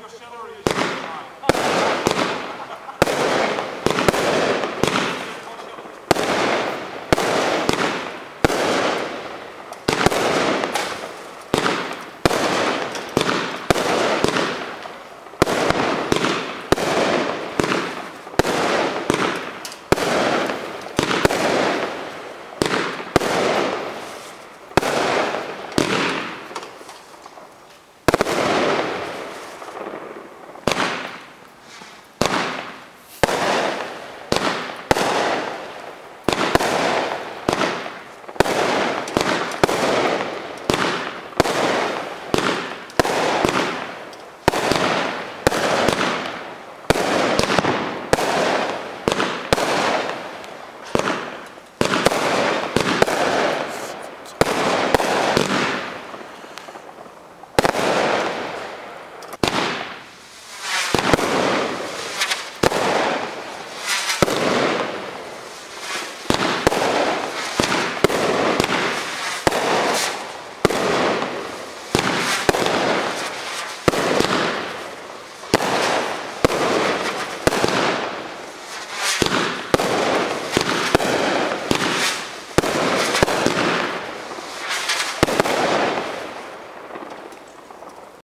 your salary is too high.